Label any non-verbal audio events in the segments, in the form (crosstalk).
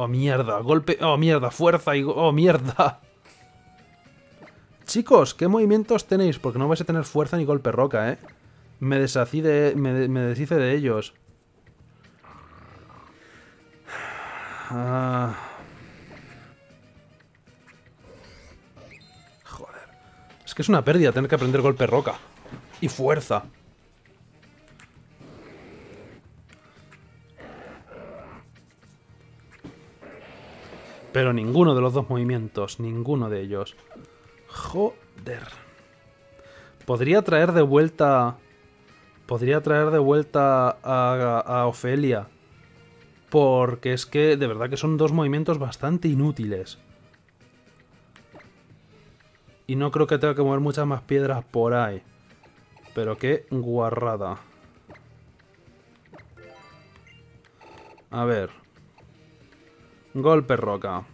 Oh, mierda. Golpe... Oh, mierda. Fuerza y... Oh, mierda. (laughs) Chicos, ¿qué movimientos tenéis? Porque no vais a tener fuerza ni golpe roca, ¿eh? Me de... Me, deshice de ellos. Ah... Es que es una pérdida tener que aprender golpe roca. Y fuerza. Pero ninguno de los dos movimientos, ninguno de ellos. Joder. Podría traer de vuelta... Podría traer de vuelta a, Ofelia. Porque es que de verdad que son dos movimientos bastante inútiles. Y no creo que tenga que mover muchas más piedras por ahí. Pero qué guarrada. A ver. Golpe roca.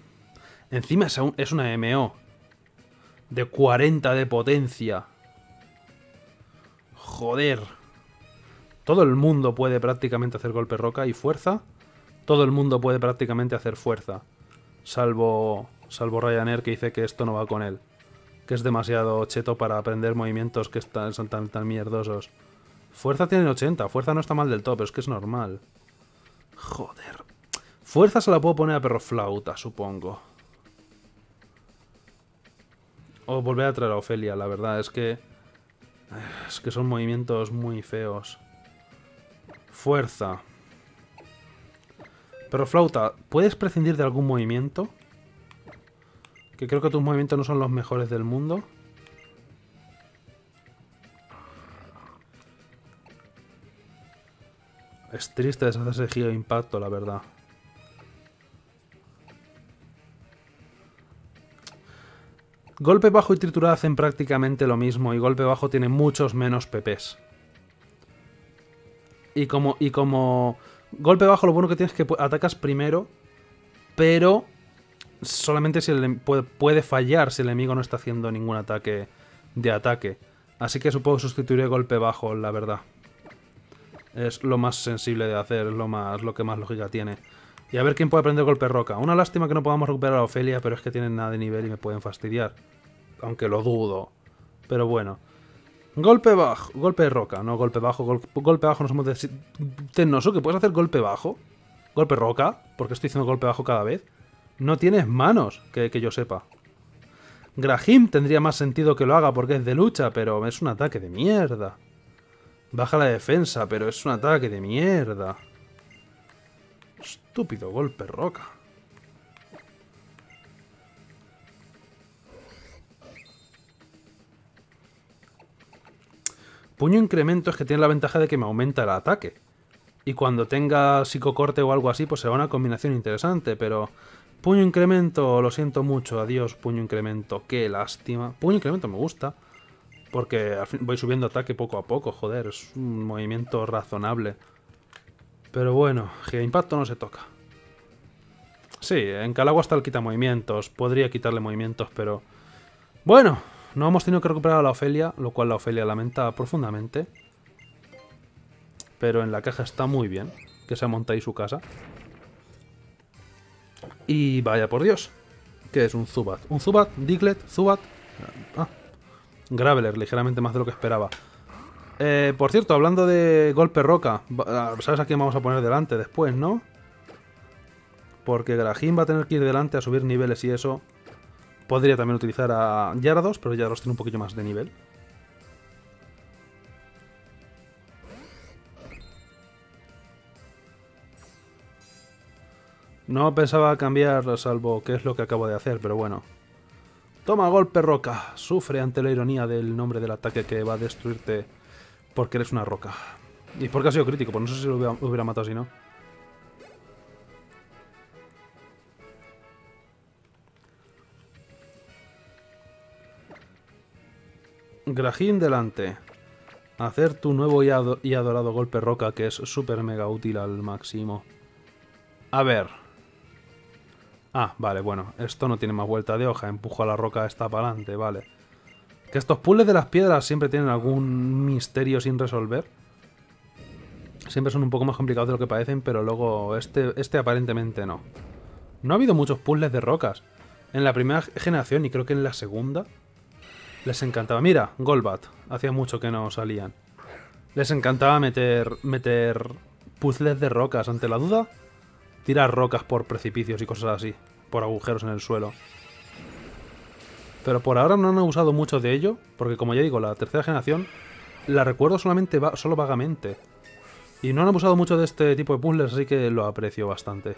Encima es una MO. De 40 de potencia. Joder. Todo el mundo puede prácticamente hacer golpe roca y fuerza. Todo el mundo puede prácticamente hacer fuerza. Salvo, salvo Ryanair que dice que esto no va con él que es demasiado cheto para aprender movimientos que están, son tan, tan mierdosos. Fuerza tiene 80, fuerza no está mal del todo, pero es que es normal. Joder. Fuerza se la puedo poner a perro flauta, supongo. O volver a traer a Ofelia, la verdad, es que... Es que son movimientos muy feos. Fuerza. Perro flauta, ¿puedes prescindir de algún movimiento? Que creo que tus movimientos no son los mejores del mundo. Es triste deshacerse giro de impacto, la verdad. Golpe bajo y triturada hacen prácticamente lo mismo y golpe bajo tiene muchos menos PPs. Y como, y como golpe bajo lo bueno que tienes es que atacas primero, pero solamente si el, puede, puede, fallar si el enemigo no está haciendo ningún ataque de ataque. Así que supongo que sustituiré golpe bajo, la verdad. Es lo más sensible de hacer, es lo, más, lo que más lógica tiene. Y a ver quién puede aprender golpe roca. Una lástima que no podamos recuperar a Ofelia, pero es que tienen nada de nivel y me pueden fastidiar. Aunque lo dudo. Pero bueno. Golpe bajo, golpe roca, no golpe bajo, golpe bajo no somos de... que ¿puedes hacer golpe bajo? Golpe roca, porque estoy haciendo golpe bajo cada vez. No tienes manos, que, yo sepa. Grahim tendría más sentido que lo haga porque es de lucha, pero es un ataque de mierda. Baja la defensa, pero es un ataque de mierda. Estúpido golpe roca. Puño incremento es que tiene la ventaja de que me aumenta el ataque. Y cuando tenga psicocorte o algo así, pues será una combinación interesante, pero Puño incremento, lo siento mucho, adiós, puño incremento, qué lástima. Puño incremento me gusta, porque voy subiendo ataque poco a poco, joder, es un movimiento razonable. Pero bueno, que impacto no se toca. Sí, en Calagua está el quita movimientos, podría quitarle movimientos, pero... Bueno, no hemos tenido que recuperar a la Ofelia, lo cual la Ofelia lamenta profundamente. Pero en la caja está muy bien, que se monta ahí su casa. Y vaya por Dios. ¿Qué es un Zubat? ¿Un Zubat? ¿Diglett? ¿Zubat? Ah, Graveler, ligeramente más de lo que esperaba. Eh, por cierto, hablando de golpe roca, ah, ¿sabes a quién vamos a poner delante después, no? Porque Grahim va a tener que ir delante a subir niveles y eso. Podría también utilizar a Yardos, pero Yardos tiene un poquito más de nivel. No pensaba cambiar, salvo que es lo que acabo de hacer, pero bueno. Toma golpe roca. Sufre ante la ironía del nombre del ataque que va a destruirte porque eres una roca. Y porque ha sido crítico, pues no sé si lo hubiera, matado si no. Grajín delante. Hacer tu nuevo y, y adorado golpe roca que es súper mega útil al máximo. A ver. Ah, vale, bueno. Esto no tiene más vuelta de hoja. Empujo a la roca esta para adelante, vale. Que estos puzzles de las piedras siempre tienen algún misterio sin resolver. Siempre son un poco más complicados de lo que parecen, pero luego este, este aparentemente no. No ha habido muchos puzzles de rocas. En la primera generación y creo que en la segunda les encantaba. Mira, Golbat. Hacía mucho que no salían. Les encantaba meter, meter puzzles de rocas. Ante la duda, tirar rocas por precipicios y cosas así. Por agujeros en el suelo. Pero por ahora no han usado mucho de ello. Porque como ya digo, la tercera generación la recuerdo solamente solo vagamente. Y no han abusado mucho de este tipo de puzzles, así que lo aprecio bastante.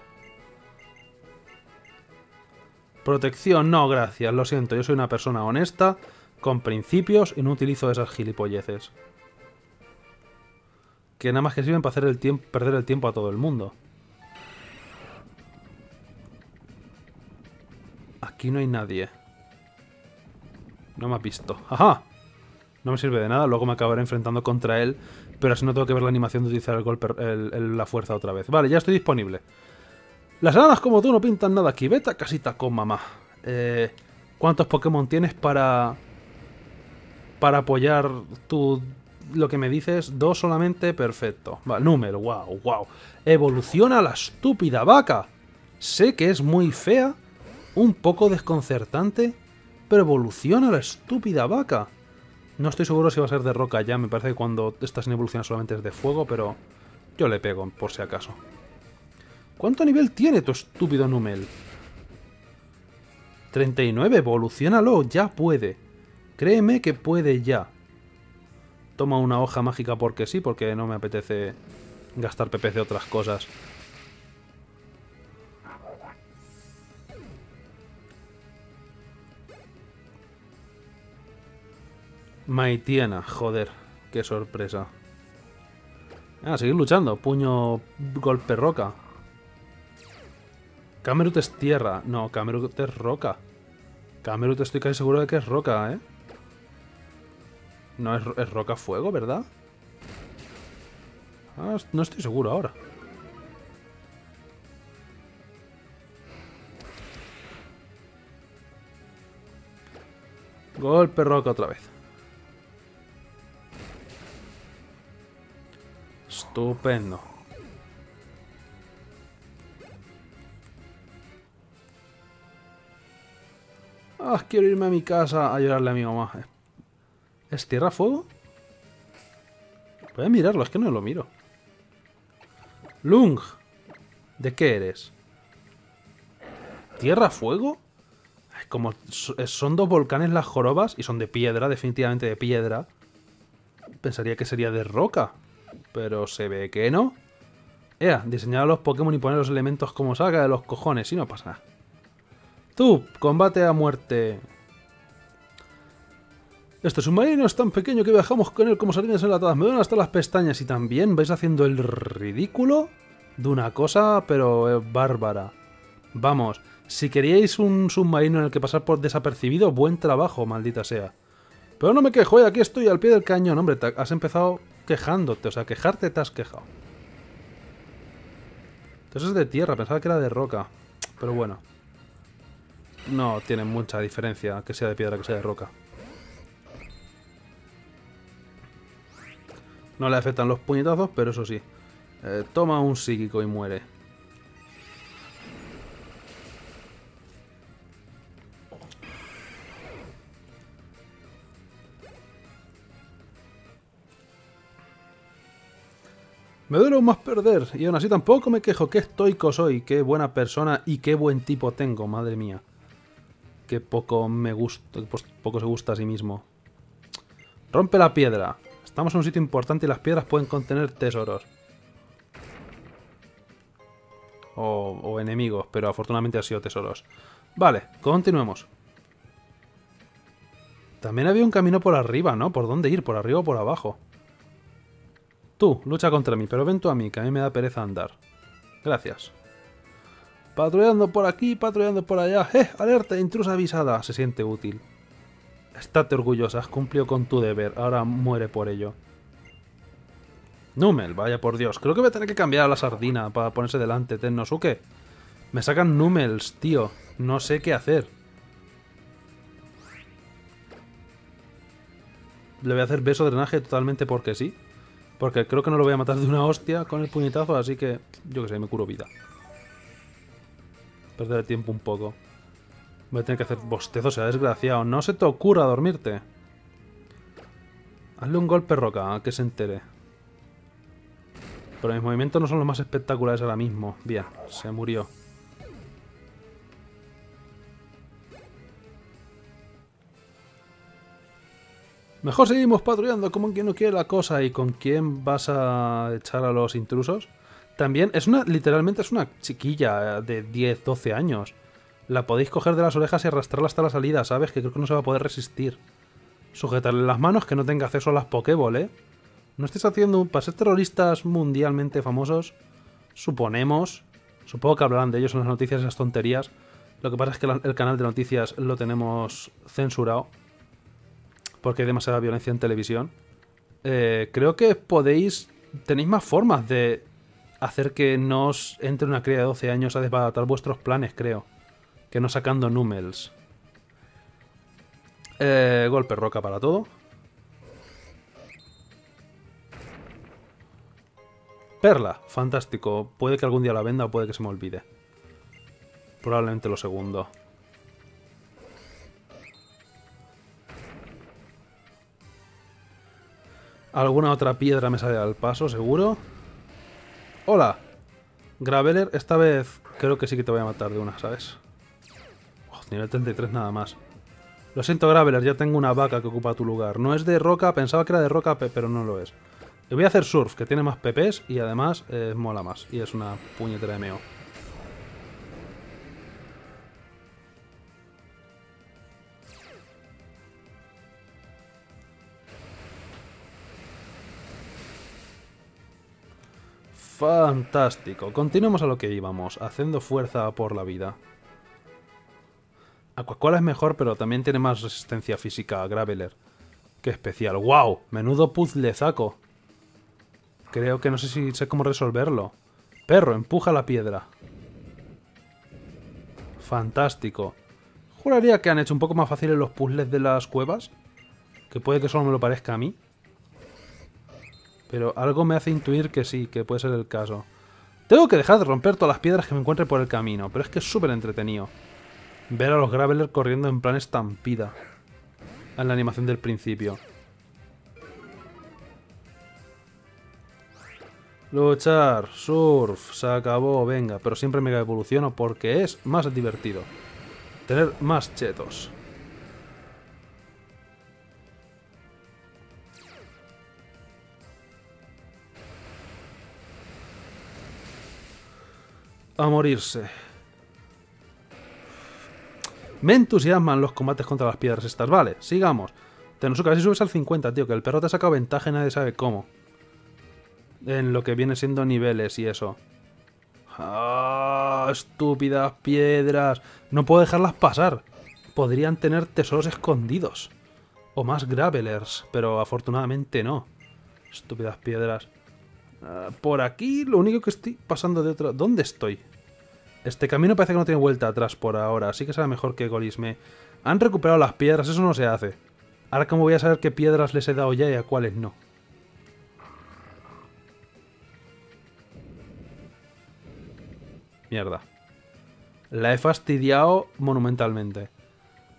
Protección, no, gracias, lo siento, yo soy una persona honesta, con principios y no utilizo esas gilipolleces. Que nada más que sirven para hacer perder el tiempo a todo el mundo. Aquí no hay nadie. No me ha visto. ¡Ajá! No me sirve de nada, luego me acabaré enfrentando contra él, pero así no tengo que ver la animación de utilizar el golpe, la fuerza otra vez. Vale, ya estoy disponible. Las enanas como tú no pintan nada aquí. Vete a casita con mamá. Eh, ¿Cuántos Pokémon tienes para... Para apoyar tu... Lo que me dices, dos solamente, perfecto. Vale, número, wow, wow. Evoluciona la estúpida vaca. Sé que es muy fea, un poco desconcertante, pero evoluciona la estúpida vaca. No estoy seguro si va a ser de roca ya, me parece que cuando está sin evolucionar solamente es de fuego, pero yo le pego por si acaso. ¿Cuánto nivel tiene tu estúpido Numel? 39, evolucionalo, ya puede. Créeme que puede ya. Toma una hoja mágica porque sí, porque no me apetece gastar PP de otras cosas. Maitiana, joder, qué sorpresa. Ah, seguir luchando. Puño, golpe, roca. Camerut es tierra. No, Camerut es roca. Camerut estoy casi seguro de que es roca, ¿eh? No, es, es roca fuego, ¿verdad? Ah, no estoy seguro ahora. Golpe roca otra vez. Estupendo. Ah, quiero irme a mi casa a llorarle a mi mamá. ¿Es tierra fuego? Voy a mirarlo, es que no lo miro. Lung, ¿de qué eres? ¿Tierra fuego? Como son dos volcanes las jorobas y son de piedra, definitivamente de piedra, pensaría que sería de roca pero se ve que no. Ea, diseñar a los Pokémon y poner los elementos como salga de los cojones, y no pasa nada. Tú, combate a muerte. Este submarino es tan pequeño que viajamos con él como salidas enlatadas. Me duelen hasta las pestañas y también vais haciendo el ridículo de una cosa, pero bárbara. Vamos, si queríais un submarino en el que pasar por desapercibido, buen trabajo, maldita sea. Pero no me quejo, eh, aquí estoy al pie del cañón. Hombre, has empezado quejándote, o sea, quejarte te has quejado. Entonces es de tierra, pensaba que era de roca. Pero bueno. No tiene mucha diferencia que sea de piedra que sea de roca. No le afectan los puñetazos, pero eso sí. Eh, toma un psíquico y muere. Me duele más perder, y aún así tampoco me quejo. Qué estoico soy, qué buena persona y qué buen tipo tengo, madre mía. Qué poco me gusta, pues poco se gusta a sí mismo. Rompe la piedra. Estamos en un sitio importante y las piedras pueden contener tesoros. O, o enemigos, pero afortunadamente han sido tesoros. Vale, continuemos. También había un camino por arriba, ¿no? ¿Por dónde ir? ¿Por arriba o por abajo? Tú, lucha contra mí, pero ven tú a mí, que a mí me da pereza andar. Gracias. Patrullando por aquí, patrullando por allá. ¡Eh! ¡Alerta! Intrusa avisada. Se siente útil. Estate orgullosa, has cumplido con tu deber. Ahora muere por ello. Numel, vaya por Dios. Creo que voy a tener que cambiar a la sardina para ponerse delante. Tennosuke. Me sacan Numels, tío. No sé qué hacer. Le voy a hacer beso drenaje totalmente porque sí. Porque creo que no lo voy a matar de una hostia con el puñetazo, así que yo que sé, me curo vida. Perder tiempo un poco. Voy a tener que hacer bostezo, sea desgraciado. No se te ocurra dormirte. Hazle un golpe roca, que se entere. Pero mis movimientos no son los más espectaculares ahora mismo. Bien, se murió. Mejor seguimos patrullando como quien no quiere la cosa y con quién vas a echar a los intrusos. También es una, literalmente es una chiquilla de 10, 12 años. La podéis coger de las orejas y arrastrarla hasta la salida, ¿sabes? Que creo que no se va a poder resistir. Sujetarle las manos que no tenga acceso a las Pokéball, ¿eh? No estáis haciendo... Para ser terroristas mundialmente famosos, suponemos... Supongo que hablarán de ellos en las noticias esas tonterías. Lo que pasa es que el canal de noticias lo tenemos censurado. Porque hay demasiada violencia en televisión. Eh, creo que podéis... Tenéis más formas de hacer que no os entre una cría de 12 años a desbaratar vuestros planes, creo. Que no sacando números. Eh, golpe roca para todo. Perla, fantástico. Puede que algún día la venda o puede que se me olvide. Probablemente lo segundo. Alguna otra piedra me sale al paso, seguro. ¡Hola! Graveler, esta vez creo que sí que te voy a matar de una, ¿sabes? Nivel 33 nada más. Lo siento, Graveler, ya tengo una vaca que ocupa tu lugar. No es de roca, pensaba que era de roca, pero no lo es. Voy a hacer surf, que tiene más PPs y además eh, mola más. Y es una puñetera de meo. Fantástico. Continuemos a lo que íbamos, haciendo fuerza por la vida. Aquacola es mejor, pero también tiene más resistencia física a Graveler. Qué especial. ¡Wow! Menudo puzzle saco. Creo que no sé si sé cómo resolverlo. Perro, empuja la piedra. Fantástico. Juraría que han hecho un poco más fáciles los puzzles de las cuevas. Que puede que solo me lo parezca a mí. Pero algo me hace intuir que sí, que puede ser el caso. Tengo que dejar de romper todas las piedras que me encuentre por el camino, pero es que es súper entretenido. Ver a los Gravelers corriendo en plan estampida. En la animación del principio. Luchar, surf, se acabó, venga, pero siempre mega evoluciono porque es más divertido. Tener más chetos. A morirse. Me entusiasman los combates contra las piedras estas. Vale, sigamos. Tenosuke, a ver si subes al 50, tío, que el perro te ha sacado ventaja y nadie sabe cómo en lo que viene siendo niveles y eso. ¡Ah! Estúpidas piedras. No puedo dejarlas pasar. Podrían tener tesoros escondidos. O más gravelers, pero afortunadamente no. Estúpidas piedras. Ah, por aquí lo único que estoy pasando de otro... ¿Dónde estoy? Este camino parece que no tiene vuelta atrás por ahora, así que será mejor que Golisme. Han recuperado las piedras, eso no se hace. Ahora cómo voy a saber qué piedras les he dado ya y a cuáles no. Mierda. La he fastidiado monumentalmente.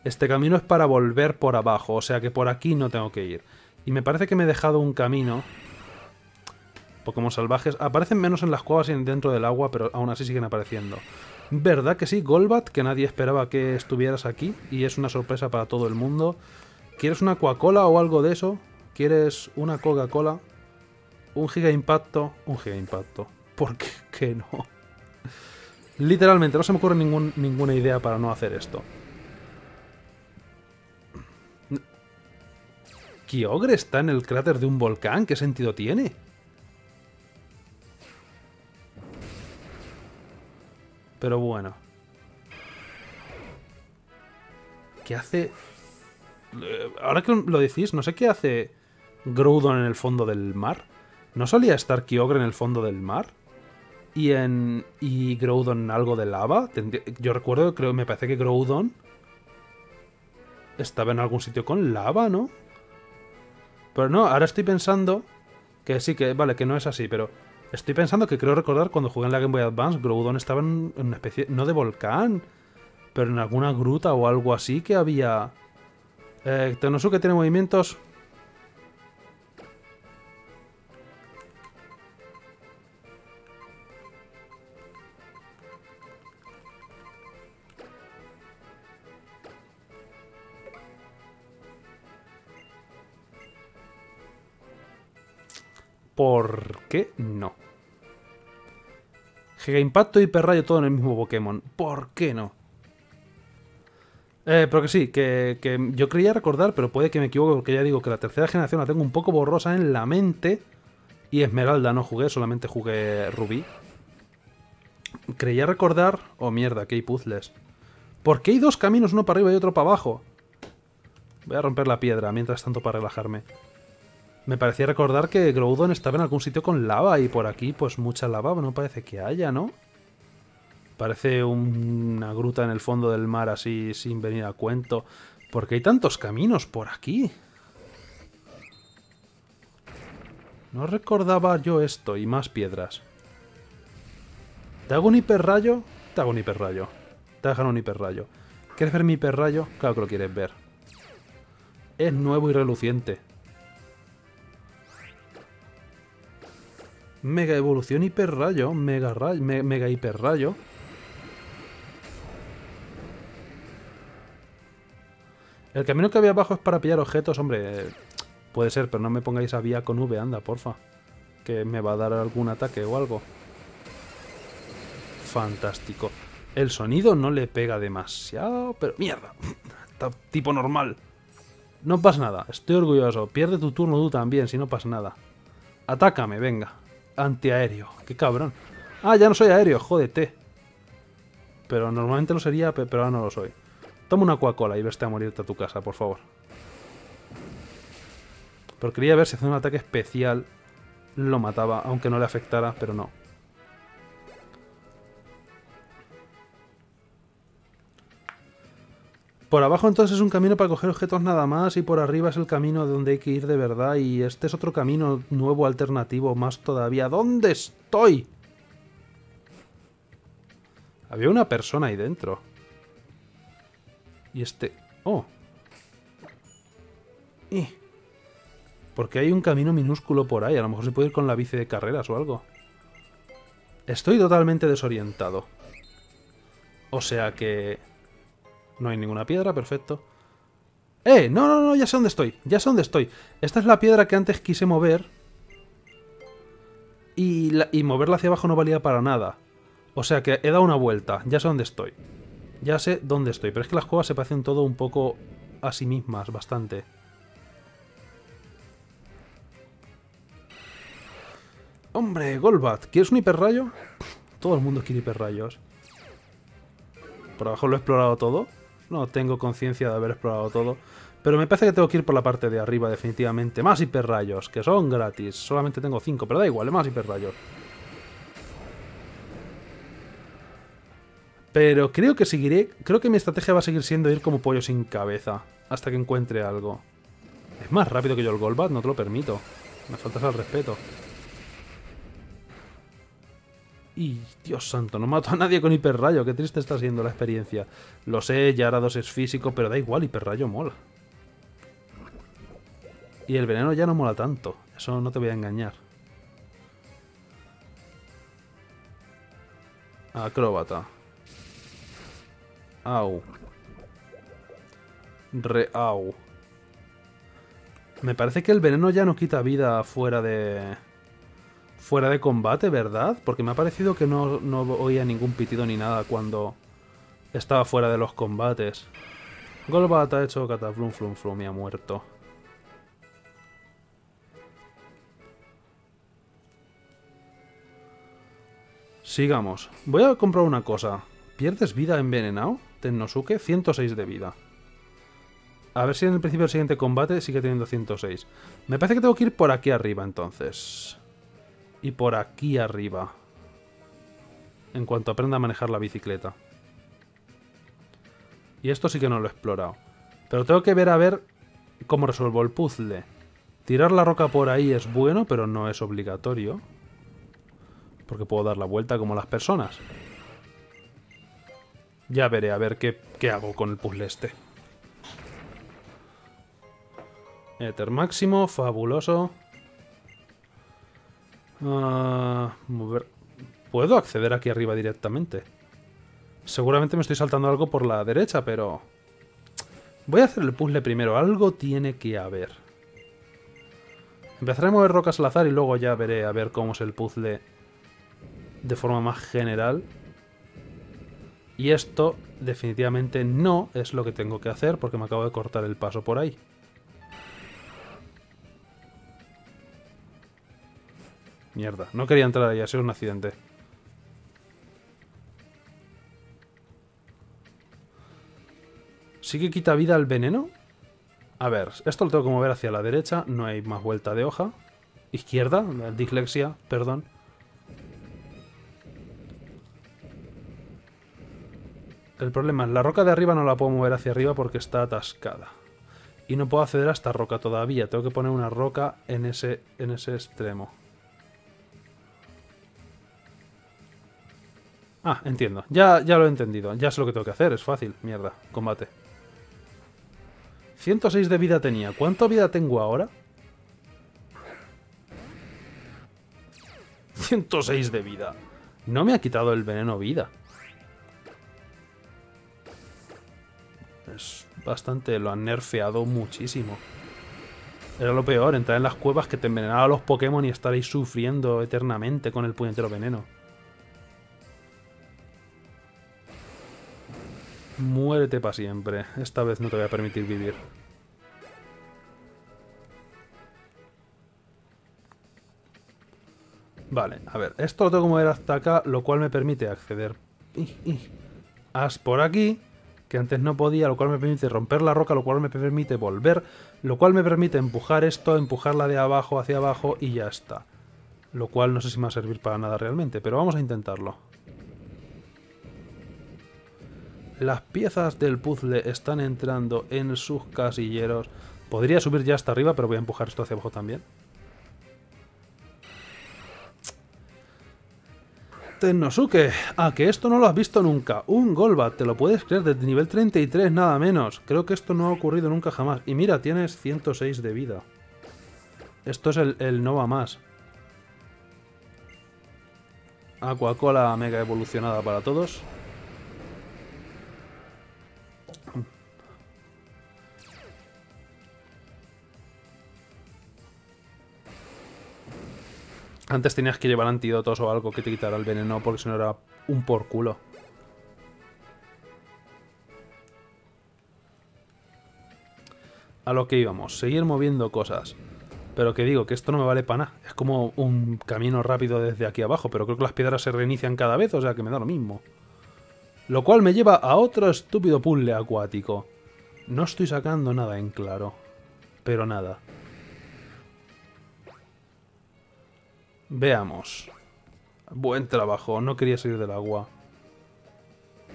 Este camino es para volver por abajo, o sea que por aquí no tengo que ir. Y me parece que me he dejado un camino... Pokémon salvajes. Aparecen menos en las cuevas y dentro del agua, pero aún así siguen apareciendo. ¿Verdad que sí? Golbat, que nadie esperaba que estuvieras aquí. Y es una sorpresa para todo el mundo. ¿Quieres una Coca-Cola o algo de eso? ¿Quieres una Coca-Cola? Un Giga Impacto. Un Giga Impacto. ¿Por qué no? Literalmente, no se me ocurre ninguna idea para no hacer esto. ¿Kyogre está en el cráter de un volcán? ¿Qué sentido tiene? Pero bueno. ¿Qué hace...? Eh, ahora que lo decís, no sé qué hace Groudon en el fondo del mar. ¿No solía estar Kyogre en el fondo del mar? y en y Groudon algo de lava. Yo recuerdo, creo, me parece que Groudon estaba en algún sitio con lava, ¿no? Pero no, ahora estoy pensando que sí, que vale, que no es así, pero Estoy pensando que creo recordar cuando jugué en la Game Boy Advance, Groudon estaba en una especie, no de volcán, pero en alguna gruta o algo así que había... Eh, Tenosuke tiene movimientos... ¿Por qué no? Giga Impacto y Hiperrayo todo en el mismo Pokémon. ¿Por qué no? Eh, pero que sí, que, que, yo creía recordar, pero puede que me equivoque porque ya digo que la tercera generación la tengo un poco borrosa en la mente. Y Esmeralda no jugué, solamente jugué Rubí. Creía recordar... Oh, mierda, que hay puzzles. ¿Por qué hay dos caminos, uno para arriba y otro para abajo? Voy a romper la piedra mientras tanto para relajarme. Me parecía recordar que Groudon estaba en algún sitio con lava y por aquí pues mucha lava no parece que haya, ¿no? Parece una gruta en el fondo del mar así sin venir a cuento. ¿Por qué hay tantos caminos por aquí? No recordaba yo esto y más piedras. ¿Te hago un hiperrayo? Te hago un hiperrayo. Te dejan un hiperrayo. ¿Quieres ver mi hiperrayo? Claro que lo quieres ver. Es nuevo y reluciente. Mega evolución hiperrayo. Mega rayo. mega hiperrayo. El camino que había abajo es para pillar objetos, hombre. Puede ser, pero no me pongáis a vía con V, anda, porfa. Que me va a dar algún ataque o algo. Fantástico. El sonido no le pega demasiado, pero... ¡Mierda! Tipo normal. No pasa nada, estoy orgulloso. Pierde tu turno tú también, si no pasa nada. Atácame, venga antiaéreo. Qué cabrón. Ah, ya no soy aéreo, jódete. Pero normalmente lo sería, pero ahora no lo soy. Toma una Coca-Cola y veste a morirte a tu casa, por favor. Pero quería ver si haciendo un ataque especial lo mataba, aunque no le afectara, pero no. Por abajo entonces es un camino para coger objetos nada más y por arriba es el camino donde hay que ir de verdad y este es otro camino nuevo, alternativo, más todavía. ¿Dónde estoy? Había una persona ahí dentro. Y este... ¡Oh! ¿Y? Porque hay un camino minúsculo por ahí. A lo mejor se puede ir con la bici de carreras o algo. Estoy totalmente desorientado. O sea que... No hay ninguna piedra, perfecto. ¡Eh! No, no, no, ya sé dónde estoy. Ya sé dónde estoy. Esta es la piedra que antes quise mover. Y, moverla hacia abajo no valía para nada. O sea que he dado una vuelta. Ya sé dónde estoy. Ya sé dónde estoy. Pero es que las cuevas se parecen todo un poco a sí mismas, bastante. Hombre, Golbat, ¿quieres un hiperrayo? Todo el mundo quiere hiperrayos. Por abajo lo he explorado todo. No tengo conciencia de haber explorado todo. Pero me parece que tengo que ir por la parte de arriba, definitivamente. Más hiperrayos, que son gratis. Solamente tengo 5, pero da igual, más hiperrayos. Pero creo que seguiré... Creo que mi estrategia va a seguir siendo ir como pollo sin cabeza. Hasta que encuentre algo. Es más rápido que yo el Golbat, no te lo permito. Me faltas al respeto. Y, Dios santo, no mato a nadie con hiperrayo. Qué triste está siendo la experiencia. Lo sé, Yarados es físico, pero da igual, hiperrayo mola. Y el veneno ya no mola tanto. Eso no te voy a engañar. Acróbata. Au. Re-au. Me parece que el veneno ya no quita vida fuera de fuera de combate, ¿verdad? Porque me ha parecido que no, no oía ningún pitido ni nada cuando estaba fuera de los combates. Golbat ha hecho cataflum flum flum y ha muerto. Sigamos. Voy a comprar una cosa. ¿Pierdes vida envenenado? Tennosuke, 106 de vida. A ver si en el principio del siguiente combate sigue teniendo 106. Me parece que tengo que ir por aquí arriba entonces y por aquí arriba. En cuanto aprenda a manejar la bicicleta. Y esto sí que no lo he explorado. Pero tengo que ver a ver cómo resuelvo el puzzle. Tirar la roca por ahí es bueno, pero no es obligatorio. Porque puedo dar la vuelta como las personas. Ya veré a ver qué, qué hago con el puzzle este. Ether máximo, fabuloso. Ah, mover. Puedo acceder aquí arriba directamente. Seguramente me estoy saltando algo por la derecha, pero... Voy a hacer el puzzle primero. Algo tiene que haber. Empezaré a mover rocas al azar y luego ya veré a ver cómo es el puzzle de forma más general. Y esto definitivamente no es lo que tengo que hacer porque me acabo de cortar el paso por ahí. Mierda, no quería entrar ahí, ha sido un accidente. ¿Sí que quita vida al veneno? A ver, esto lo tengo que mover hacia la derecha, no hay más vuelta de hoja. Izquierda, dislexia, perdón. El problema es, la roca de arriba no la puedo mover hacia arriba porque está atascada. Y no puedo acceder a esta roca todavía, tengo que poner una roca en ese, en ese extremo. Ah, entiendo. Ya, ya lo he entendido. Ya sé lo que tengo que hacer. Es fácil. Mierda. Combate. 106 de vida tenía. ¿Cuánta vida tengo ahora? 106 de vida. No me ha quitado el veneno vida. Es bastante... Lo han nerfeado muchísimo. Era lo peor, entrar en las cuevas que te envenenaba a los Pokémon y estar ahí sufriendo eternamente con el puñetero veneno. Muérete para siempre. Esta vez no te voy a permitir vivir. Vale, a ver. Esto lo tengo que mover hasta acá, lo cual me permite acceder As por aquí, que antes no podía, lo cual me permite romper la roca, lo cual me permite volver, lo cual me permite empujar esto, empujarla de abajo hacia abajo y ya está. Lo cual no sé si me va a servir para nada realmente, pero vamos a intentarlo. Las piezas del puzzle están entrando en sus casilleros. Podría subir ya hasta arriba, pero voy a empujar esto hacia abajo también. Tennosuke, ah, que esto no lo has visto nunca. Un Golbat, te lo puedes creer, desde nivel 33, nada menos. Creo que esto no ha ocurrido nunca jamás. Y mira, tienes 106 de vida. Esto es el, el Nova más. Aquacola mega evolucionada para todos. Antes tenías que llevar antídotos o algo que te quitara el veneno porque si no era un por culo. A lo que íbamos, seguir moviendo cosas. Pero que digo, que esto no me vale para nada. Es como un camino rápido desde aquí abajo, pero creo que las piedras se reinician cada vez, o sea que me da lo mismo. Lo cual me lleva a otro estúpido puzzle acuático. No estoy sacando nada en claro. Pero nada. Veamos. Buen trabajo, no quería salir del agua.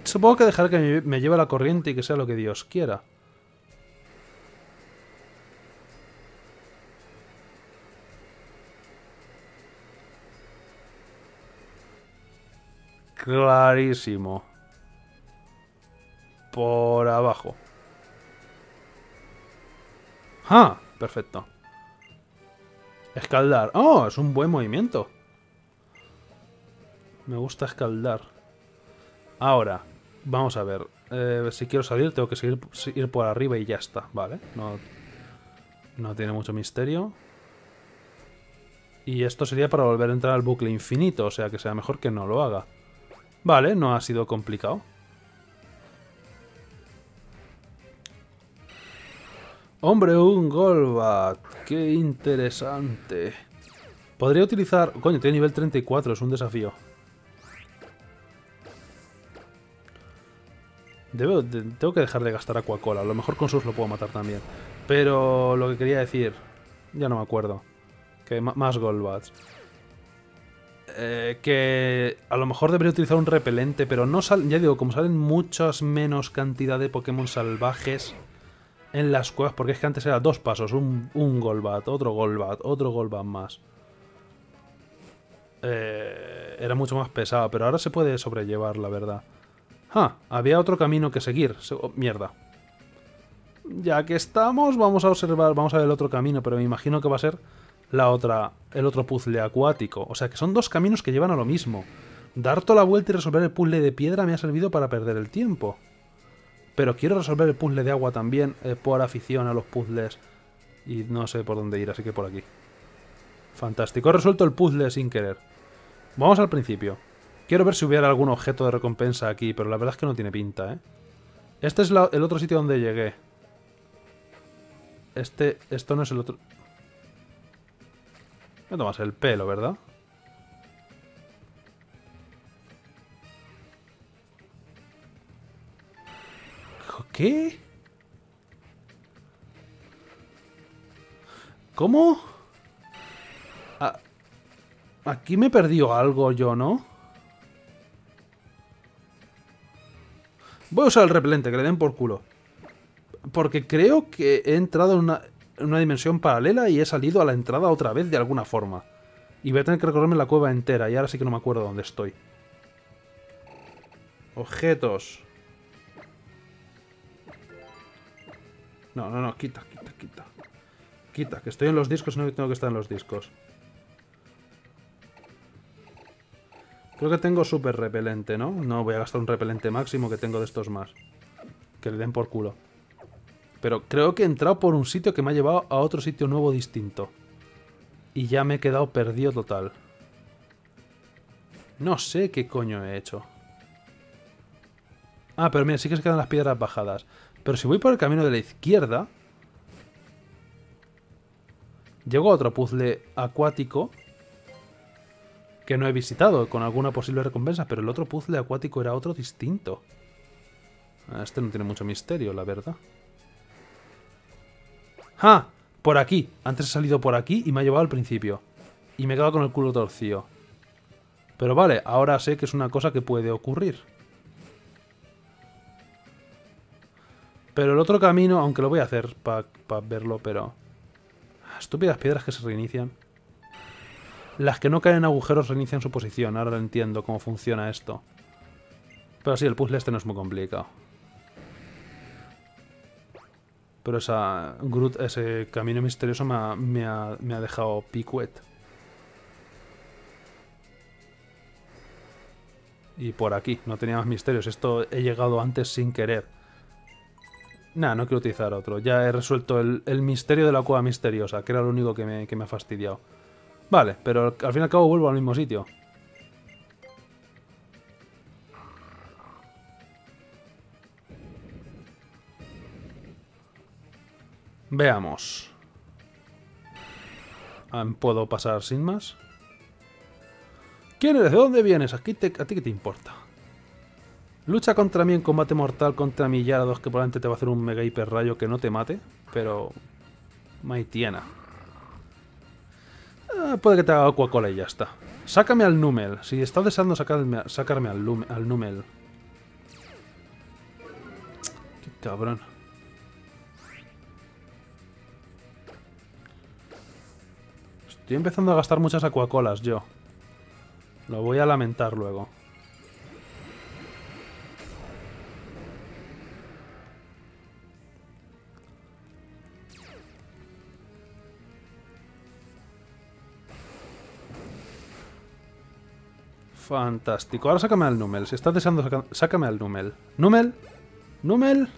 Supongo que dejar que me lleve la corriente y que sea lo que Dios quiera. Clarísimo. Por abajo. ¡Ah! Perfecto. Escaldar. ¡Oh! Es un buen movimiento. Me gusta escaldar. Ahora, vamos a ver. Eh, si quiero salir, tengo que seguir, ir por arriba y ya está. Vale, no, no tiene mucho misterio. Y esto sería para volver a entrar al bucle infinito, o sea que sea mejor que no lo haga. Vale, no ha sido complicado. Hombre, un Golbat. Qué interesante. Podría utilizar... Coño, tiene nivel 34, es un desafío. Tengo que dejar de gastar Aquacola. A lo mejor con sus lo puedo matar también. Pero lo que quería decir... Ya no me acuerdo. Que más Golbats. Eh, que a lo mejor debería utilizar un repelente, pero no salen... Ya digo, como salen muchas menos cantidad de Pokémon salvajes en las cuevas, porque es que antes era dos pasos, un, un Golbat, otro Golbat, otro Golbat más. eh, era mucho más pesado, pero ahora se puede sobrellevar, la verdad. Ah, había otro camino que seguir. Oh, mierda. Ya que estamos, vamos a observar, vamos a ver el otro camino, pero me imagino que va a ser la otra, el otro puzzle acuático. O sea que son dos caminos que llevan a lo mismo. Dar toda la vuelta y resolver el puzzle de piedra me ha servido para perder el tiempo. Pero quiero resolver el puzzle de agua también eh, por afición a los puzzles. Y no sé por dónde ir, así que por aquí. Fantástico, he resuelto el puzzle sin querer. Vamos al principio. Quiero ver si hubiera algún objeto de recompensa aquí, pero la verdad es que no tiene pinta, ¿eh? Este es el otro sitio donde llegué. Este... Esto no es el otro... Me tomas el pelo, ¿verdad? ¿Qué? ¿Cómo? Ah, aquí me perdió algo yo, ¿no? Voy a usar el repelente, que le den por culo. Porque creo que he entrado en una, en una dimensión paralela y he salido a la entrada otra vez de alguna forma. Y voy a tener que recorrerme la cueva entera y ahora sí que no me acuerdo dónde estoy. Objetos. No, no, no, quita, quita, quita. Quita, que estoy en los discos y no tengo que estar en los discos. Creo que tengo súper repelente, ¿no? No voy a gastar un repelente máximo que tengo de estos más. Que le den por culo. Pero creo que he entrado por un sitio que me ha llevado a otro sitio nuevo distinto. Y ya me he quedado perdido total. No sé qué coño he hecho. Ah, pero mira, sí que se quedan las piedras bajadas. Pero si voy por el camino de la izquierda... Llego a otro puzzle acuático que no he visitado con alguna posible recompensa, pero el otro puzzle acuático era otro distinto. Ah, este no tiene mucho misterio, la verdad. ¡Ah! Por aquí. Antes he salido por aquí y me ha llevado al principio. Y me he quedado con el culo torcido. Pero vale, ahora sé que es una cosa que puede ocurrir. Pero el otro camino, aunque lo voy a hacer para verlo, pero... Estúpidas piedras que se reinician. Las que no caen en agujeros reinician su posición. Ahora entiendo cómo funciona esto. Pero sí, el puzzle este no es muy complicado. Pero esa ese camino misterioso me ha, me ha, me ha dejado picuet. Y por aquí, no tenía más misterios. Esto he llegado antes sin querer. Nah, no quiero utilizar otro. Ya he resuelto el, misterio de la cueva misteriosa, que era lo único que me, que me ha fastidiado. Vale, pero al fin y al cabo vuelvo al mismo sitio. Veamos. Ah, ¿Puedo pasar sin más? ¿Quién eres? ¿De dónde vienes? ¿A ti qué te importa? Lucha contra mí en combate mortal contra mi Yarados que probablemente te va a hacer un mega hiper rayo que no te mate, pero... Maitiana. Ah, puede que te haga Aquacola y ya está. Sácame al Numel. Si estás deseando sacarme, sacarme al, al Numel. Qué cabrón. Estoy empezando a gastar muchas Aquacolas yo. Lo voy a lamentar luego. Fantástico. Ahora sácame al Numel. Si estás deseando, sácame al Numel. ¿Numel? ¿Numel?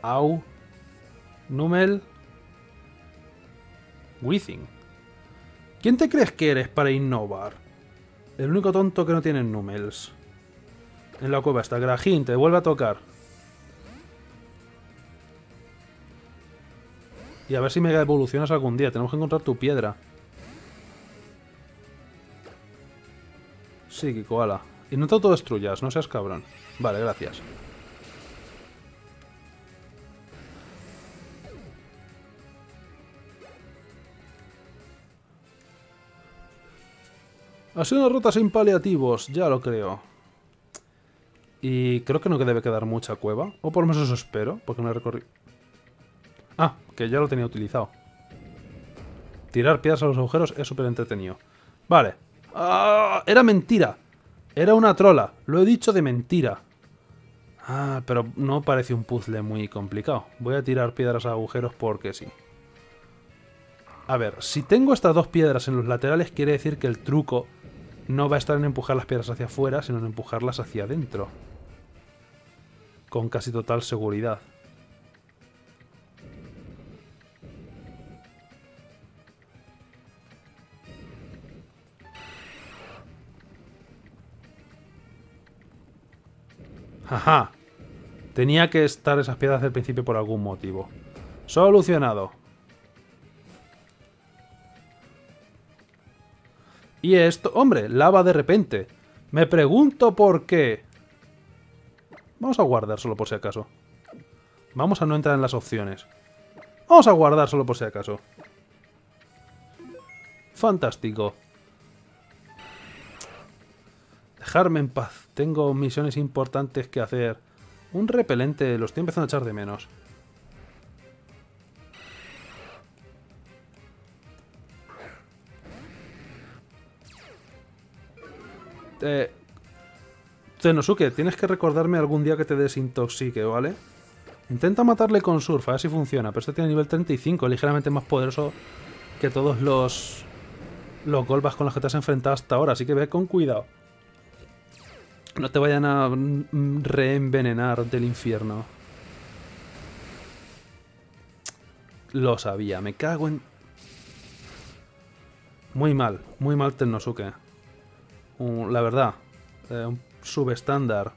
Au. Numel. Withing. ¿Quién te crees que eres para innovar? El único tonto que no tiene Numels. En la cueva está. Grajín, te vuelve a tocar. Y a ver si me evolucionas algún día. Tenemos que encontrar tu piedra. Sí, koala. Y no te autodestruyas, no seas cabrón. Vale, gracias. Ha sido una ruta sin paliativos, ya lo creo. Y creo que no debe quedar mucha cueva. O por lo menos eso espero, porque me recorrí... Ah, que ya lo tenía utilizado. Tirar piedras a los agujeros es súper entretenido. Vale. ¡Ah! Era mentira. Era una trola. Lo he dicho de mentira. Ah, pero no parece un puzzle muy complicado. Voy a tirar piedras a agujeros porque sí. A ver, si tengo estas dos piedras en los laterales, quiere decir que el truco no va a estar en empujar las piedras hacia afuera, sino en empujarlas hacia adentro. Con casi total seguridad. Ajá. Tenía que estar esas piedras del principio por algún motivo. Solucionado. Y esto... ¡Hombre! Lava de repente. Me pregunto por qué. Vamos a guardar solo por si acaso. Vamos a no entrar en las opciones. Vamos a guardar solo por si acaso. Fantástico. Dejarme en paz. Tengo misiones importantes que hacer. Un repelente. Lo estoy empezando a echar de menos. Eh, Tenosuke, tienes que recordarme algún día que te desintoxique, ¿vale? Intenta matarle con surf, a ver si funciona. Pero este tiene nivel 35, ligeramente más poderoso que todos los... Los golbas con los que te has enfrentado hasta ahora. Así que ve con cuidado. No te vayan a reenvenenar del infierno. Lo sabía, me cago en... Muy mal, muy mal Tenosuke la verdad, eh, un subestándar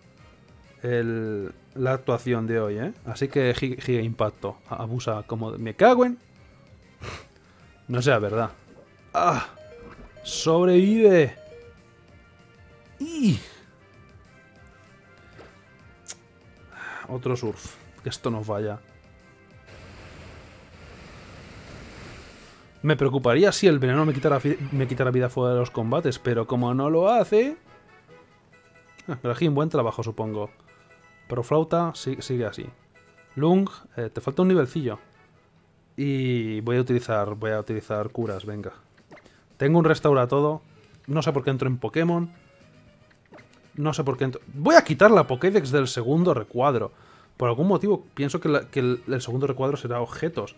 la actuación de hoy, ¿eh? Así que Giga Impacto abusa como... ¡Me cago en...! No sea verdad. ¡Ah! ¡Sobrevive! ¡Y! Otro surf. Que esto nos vaya. Me preocuparía si el veneno me quitara, me vida fuera de los combates, pero como no lo hace... Ah, buen trabajo, supongo. Pero Flauta sigue así. Lung, eh, te falta un nivelcillo. Y voy a utilizar voy a utilizar curas, venga. Tengo un restaura todo. No sé por qué entro en Pokémon. No sé por qué. Voy a quitar la Pokédex del segundo recuadro. Por algún motivo pienso que, el segundo recuadro será objetos.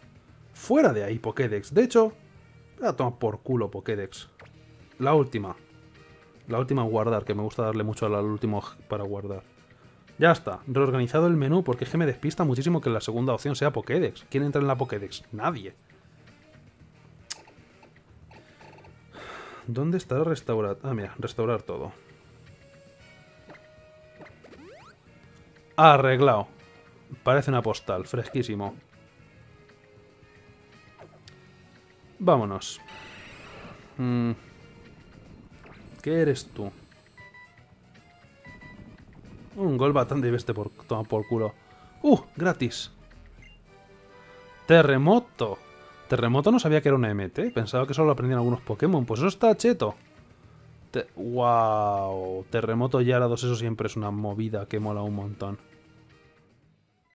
Fuera de ahí, Pokédex. De hecho, voy a tomar por culo Pokédex. La última. La última guardar, que me gusta darle mucho al último para guardar. Ya está, reorganizado el menú, porque es que me despista muchísimo que la segunda opción sea Pokédex. ¿Quién entra en la Pokédex? Nadie. ¿Dónde está restaurar? Ah, mira, restaurar todo. Arreglado. Parece una postal, fresquísimo. Vámonos. Mm. ¿Qué eres tú? Un gol bastante veste por, toma por culo. ¡Uh! Gratis. Terremoto. Terremoto no sabía que era una MT. Pensaba que solo lo aprendían algunos Pokémon. Pues eso está cheto. ¡Wow! Terremoto y Arados, eso siempre es una movida que mola un montón.